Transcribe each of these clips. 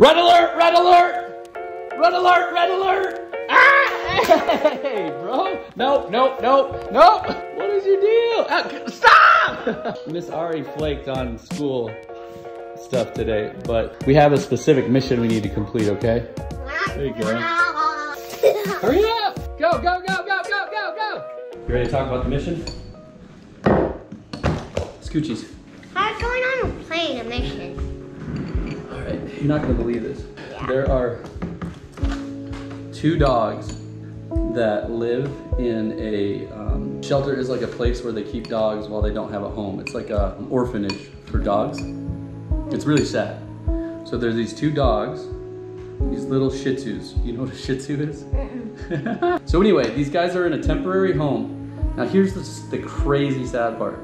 Red alert! Red alert! Red alert! Red alert! Ah! Hey, bro! No, no, no, no! What is your deal? Ah, stop! Miss Ari flaked on school stuff today, but we have a specific mission we need to complete, okay? There you go. Hurry up! Go, go, go, go, go, go, go! You ready to talk about the mission? Scoochies. How's going on playing a mission? Right, you're not gonna believe this. There are two dogs that live in a um, shelter. is like a place where they keep dogs while they don't have a home. It's like a, an orphanage for dogs. It's really sad. So there's these two dogs, these little Shih Tzus. You know what a Shih Tzu is? so anyway, these guys are in a temporary home. Now here's the, the crazy sad part.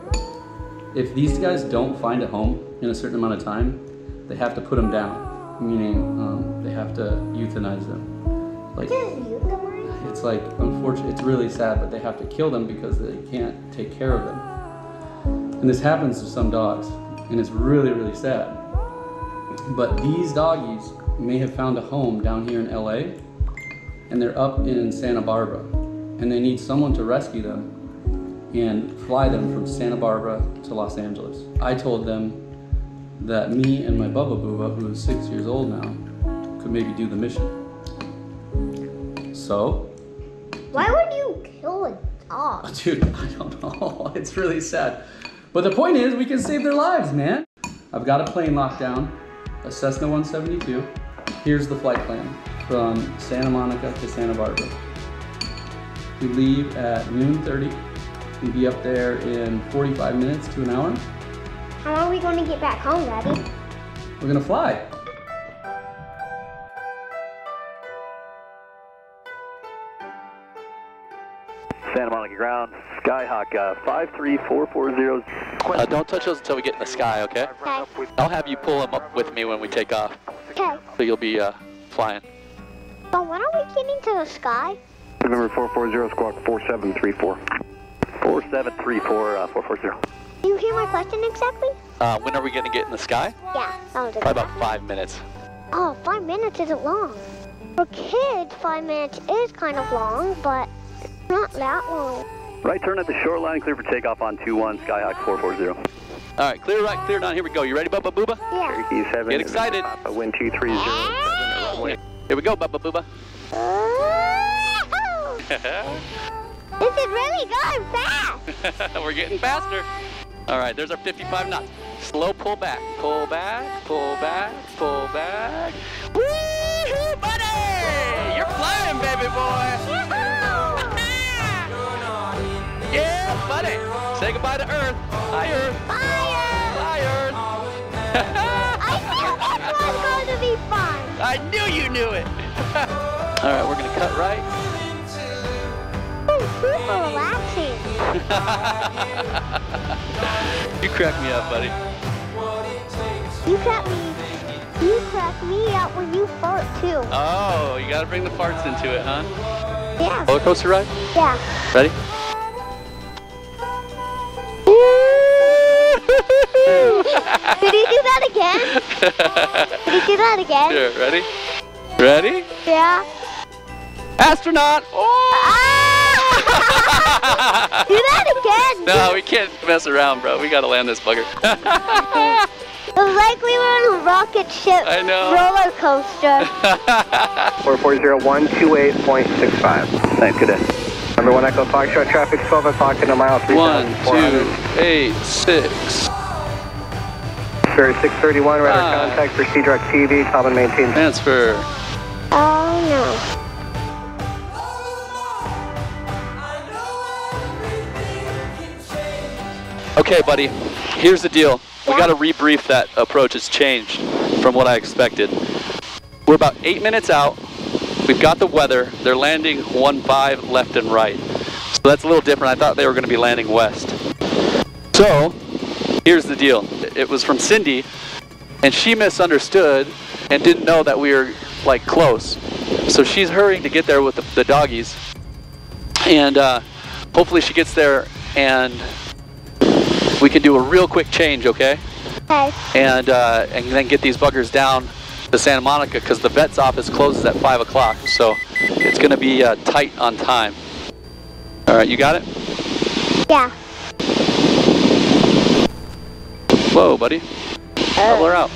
If these guys don't find a home in a certain amount of time, they have to put them down, meaning um, they have to euthanize them. Like it's like unfortunate. It's really sad, but they have to kill them because they can't take care of them. And this happens to some dogs, and it's really really sad. But these doggies may have found a home down here in LA, and they're up in Santa Barbara, and they need someone to rescue them and fly them from Santa Barbara to Los Angeles. I told them that me and my Bubba Booba, who is six years old now, could maybe do the mission. So, Why would you kill a dog? dude, I don't know. It's really sad. But the point is, we can save their lives, man. I've got a plane locked down, a Cessna 172. Here's the flight plan from Santa Monica to Santa Barbara. We leave at noon 30 and be up there in 45 minutes to an hour. How are we going to get back home, Daddy? We're gonna fly. Santa Monica ground, Skyhawk uh, 53440. Uh, don't touch those until we get in the sky, okay? Okay. I'll have you pull them up with me when we take off, Okay. so you'll be uh, flying. But when are we getting to the sky? November 440, squawk 4734. 4734, uh, 440. Do you hear my question exactly? Uh, when are we going to get in the sky? Yeah, sounds good. Probably about five minutes. Oh, five minutes isn't long. For kids, five minutes is kind of long, but not that long. Right turn at the shoreline, clear for takeoff on 2-1, Skyhawk 440. All right, clear right, clear down. Here we go. You ready, Bubba Booba? Yeah. Cherokee 7. Get excited. Papa, wind 230. Hey! Here we go, Bubba Booba. Woo-hoo! this is really going fast. We're getting faster. All right, there's our 55 knots. Slow pull back, pull back, pull back, pull back. Woo-hoo, buddy! You're flying, baby boy. yeah, buddy. Say goodbye to Earth. Hi, Earth. Hi, Earth. I knew this was going to be fun. I knew you knew it. All right, we're gonna cut right. It's super relaxing. you crack me up, buddy. You crack me. You crack me out when you fart too. Oh, you gotta bring the farts into it, huh? Yeah. Roller coaster ride? Yeah. Ready? Did he do that again? Did he do that again? Here, ready? Ready? Yeah. Astronaut! Oh! Ah! Do that again. No, we can't mess around, bro. We gotta land this bugger. It was like we were on a rocket ship I know. roller coaster. 440-128.65. Thanks, good day. Number 1 Echo Foxtrot, traffic 12 o'clock in a mile, One, 3,400. two, eight, six. Spirit 631, radar Five. contact, proceed direct TV, top and maintain. Transfer. Okay, buddy. Here's the deal. We gotta rebrief that approach. It's changed from what I expected. We're about eight minutes out. We've got the weather. They're landing one five left and right. So that's a little different. I thought they were gonna be landing west. So here's the deal. It was from Cindy, and she misunderstood and didn't know that we were like close. So she's hurrying to get there with the, the doggies, and uh, hopefully she gets there and we can do a real quick change, okay? Okay. And uh, and then get these buggers down to Santa Monica because the vet's office closes at 5 o'clock. So it's going to be uh, tight on time. All right, you got it? Yeah. Whoa, buddy. Level her out.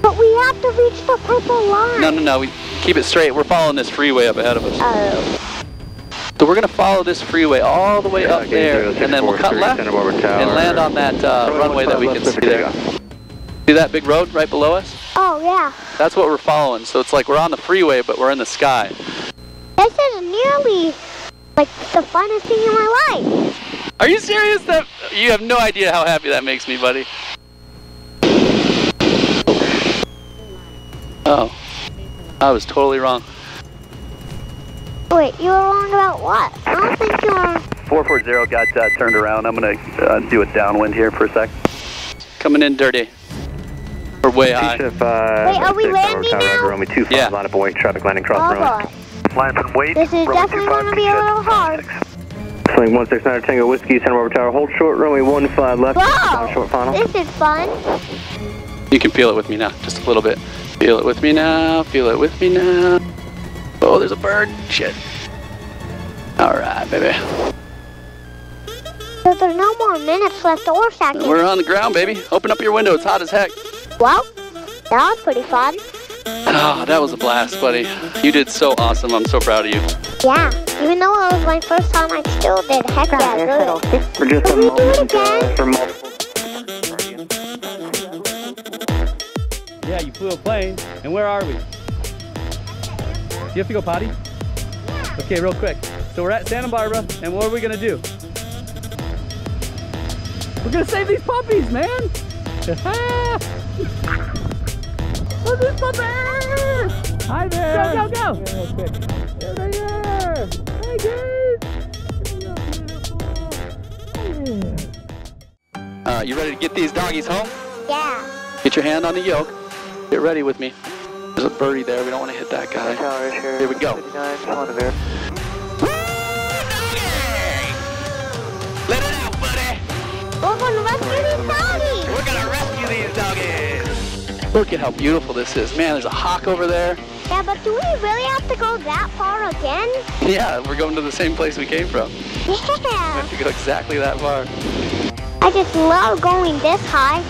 But we have to reach the purple line. No, no, no. We keep it straight. We're following this freeway up ahead of us. Oh. So we're going to follow this freeway all the way Yeah, up there, and then we'll cut left Santa Barbara Tower. and land on that uh, runway that we can see there. See that big road right below us? Oh, yeah. That's what we're following. So it's like we're on the freeway, but we're in the sky. This is nearly like the funnest thing in my life. Are you serious? That you have no idea how happy that makes me, buddy. Oh, I was totally wrong. Wait, you were wrong about what? I don't think you were. 440 got uh, turned around. I'm gonna uh, do a downwind here for a sec. Coming in dirty. We're way high. T-shift 5. Wait, are we landing now? Runway 25, Yeah. line up awake, traffic landing cross Oh runway. boy. Line from wait. This is definitely going to be a little hard. Swing 169 Tango Whiskey, Santa Barbara Tower, hold short, runway 15 left. Whoa! Short final. This is fun. You can feel it with me now, just a little bit. Feel it with me now. Feel it with me now. Oh, there's a bird. Shit. All right, baby. So there's no more minutes left or seconds. We're on the ground, baby. Open up your window. It's hot as heck. Well, that was pretty fun. Oh, that was a blast, buddy. You did so awesome. I'm so proud of you. Yeah, even though it was my first time, I still did heck yeah good. For just Can a we do it again? for multiple. Yeah, you flew a plane. And where are we? Do you have to go potty? Okay, real quick. So we're at Santa Barbara, and what are we gonna do? We're gonna save these puppies, man! Look at these puppies! Hi there! Go, go, go! real quick. There they are! Hey, guys! Uh, you ready to get these doggies home? Yeah. Get your hand on the yoke. Get ready with me. There's a birdie there. We don't want to hit that guy. Here we go. Let it out, buddy. We're going to rescue these doggies. We're gonna rescue these doggies. Look at how beautiful this is. Man, there's a hawk over there. Yeah, but do we really have to go that far again? Yeah, we're going to the same place we came from. We Yeah. have to go exactly that far. I just love going this high.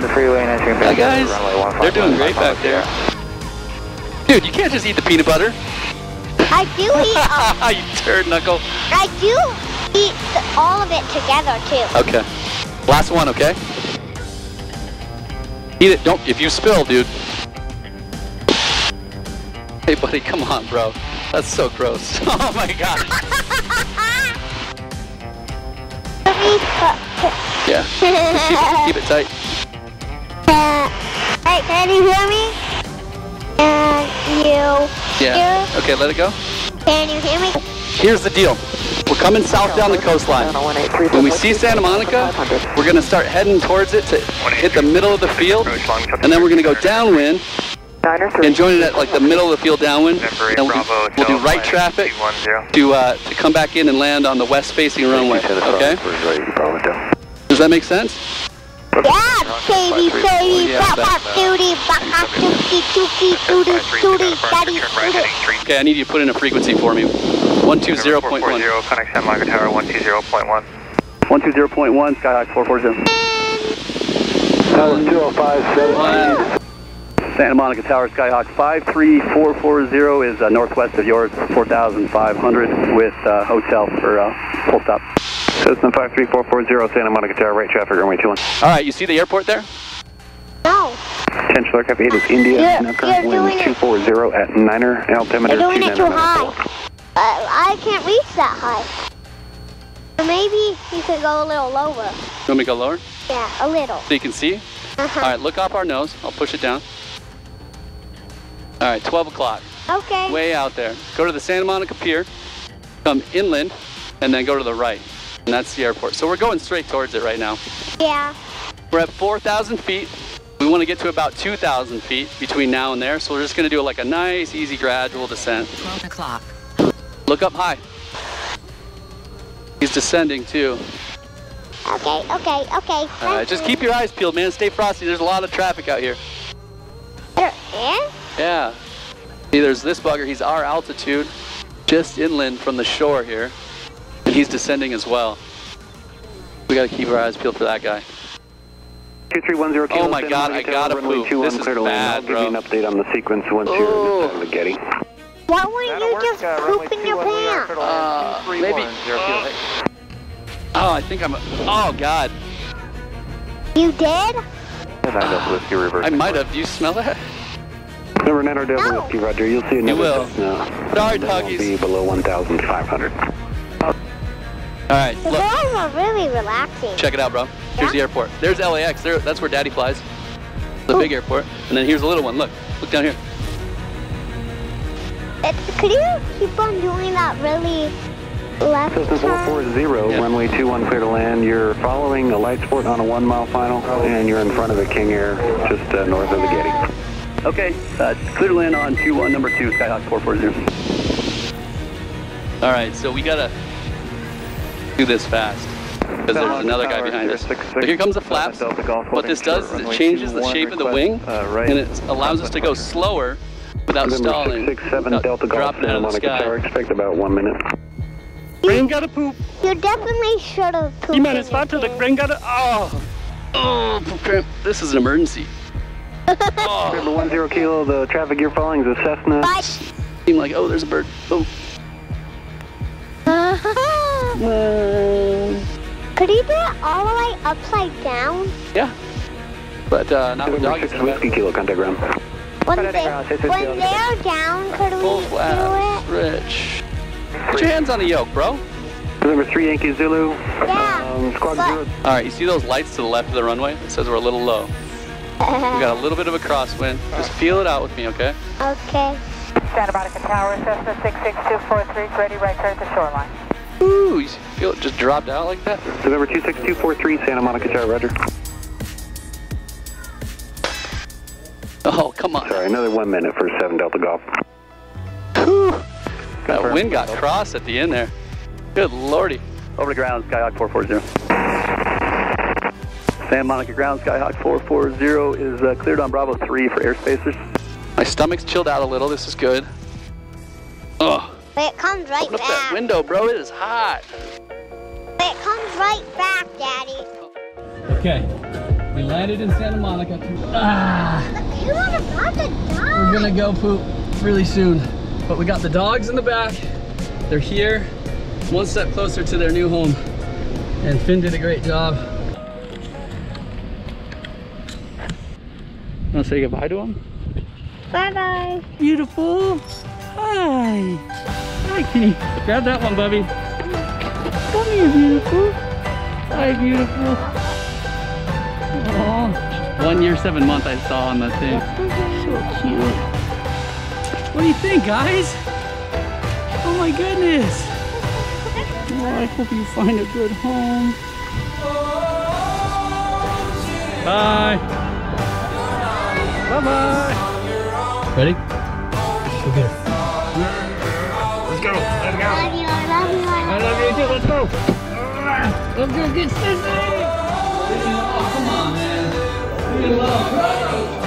On the freeway, and entering Hi back guys. runway 15 They're doing great back there. Dude, you can't just eat the peanut butter. I do eat. Uh, you turd knuckle. I do eat all of it together too. Okay. Last one, okay? Eat it. Don't. If you spill, dude. Hey, buddy, come on, bro. That's so gross. Oh my god. Yeah. Keep, it, keep it tight. Hey, can you hear me? And you. Yeah. Hear? Okay, let it go. Can you hear me? Here's the deal. We're coming south down the coastline. When we see Santa Monica, we're gonna start heading towards it to hit the middle of the field, and then we're gonna go downwind and join it at like the middle of the field downwind. And we'll, do- we'll do right traffic to uh, to come back in and land on the west-facing runway. Okay? Does that make sense? Yeah, baby, baby, Yeah, bop, bop, that- doody, bop, bop, dookie, dookie, doody, doody, daddy, doody. Okay, I need you to put in a frequency for me. 120.1. 440, connect Santa Monica Tower 120.1. 120.1, Skyhawk 440. 205, Santa Monica Tower, Skyhawk 53440 is uh, northwest of yours, 4,500 with uh, hotel for uh, full stop. Cessna 53440, Santa Monica Tower, right traffic, runway 21. All right, you see the airport there? No, Potential aircraft 8 is India, You're- now current you're wind doing it- 240 at Niner, altimeter you're doing it too high. Uh, I can't reach that high. Or maybe you could go a little lower. You want me to go lower Yeah, a little. so you can see? Uh-huh. All right, look up our nose. I'll push it down. All right, 12 o'clock, Okay. way out there. Go to the Santa Monica Pier, come inland, and then go to the right. And that's the airport. So we're going straight towards it right now. Yeah. We're at 4,000 feet. We want to get to about 2,000 feet between now and there. So we're just going to do like a nice, easy, gradual descent. 12 o'clock. Look up high. He's descending too. Okay, okay, okay. All right, just keep your eyes peeled, man. Stay frosty. There's a lot of traffic out here. There is? Yeah. See, there's this bugger. He's our altitude, just inland from the shore here, and he's descending as well. We got to keep our eyes peeled for that guy. 2310. Oh my God, I gotta runway poop. This is clear to land. bad, I'll give you an update on the sequence once Oh. you're this side of the Getty. Why wouldn't you just poop in your pants? Uh, maybe. Oh, I think I'm. Oh God, You did? I know whiskey reverse. I might have. Do you smell that? Number 9 or Delta No. Whiskey, Roger. You'll see another will. Cessna. Sorry, That won't doggies. be below 1,500. All right, The look, girls are really relaxing. check it out, bro. Here's the airport. There's LAX. There, that's where Daddy flies. The big airport. And then here's a little one. Look, look down here. It's, could you keep on doing that really left Cessna Uh-huh. turn? 440, Yeah. runway 21 clear to land. You're following a light sport on a one mile final, and you're in front of a King Air just uh, north of the Getty. Okay, uh, clear to land on 2-1, number 2, Skyhawk 440. All right, so we gotta do this fast because there's another guy behind us. So here comes the flaps. What this does is it changes the shape of the wing uh, and it allows us to go slower without November stalling, 667 without Delta Golf, dropping out of the Monica Tower. Expect about one minute. Brain gotta poop. You definitely should have pooped. You man, in it's your to the pants. brain gotta. Oh. Oh, poop cramp. This is an emergency. Oh, Number 10 kilo, the traffic you're following is a Cessna. But seemed like, oh, there's a bird. Oh. Could you do it all the way upside down? Yeah. But uh, not with November doggies. 6 Whiskey Kilo, contact ground. When, they, when they're down, could we Full do flaps, it? Rich. Put your hands on the yoke, bro. November 3 Yankee Zulu, Yeah. um, squad But- zero. All right, you see those lights to the left of the runway? It says we're a little low. We got a little bit of a crosswind. Just feel it out with me, okay? okay. Santa Monica Tower, Cessna 66243, ready right there at the shoreline. Ooh, you feel it just dropped out like that? November 26243, Santa Monica Tower, Roger. Oh, come on. Sorry, another one minute for 7 Delta Golf. Whew. That wind got crossed at the end there. Good lordy. Over to ground, Skyhawk 440. Santa Monica ground, Skyhawk 440 is uh, cleared on Bravo 3 for airspacers. My stomach's chilled out a little. This is good. Oh, But it comes right open up that back. window, bro. It is hot. But it comes right back, Daddy. Okay, we landed in Santa Monica. Ah, You want to not the dog. we're gonna go poop really soon. But we got the dogs in the back. They're here, one step closer to their new home. And Finn did a great job. Want to say goodbye to him? Bye bye. Beautiful. Hi. Hi, Kenny. Grab that one, Bubby. Come here, beautiful. Hi, beautiful. Aw. One year, seven month I saw on the thing. So cute. What do you think, guys? Oh my goodness. Well, I hope you find a good home. Bye. Bye-bye. Ready? Go get her. Let's go get Sissy. Come on, man. Leave me alone.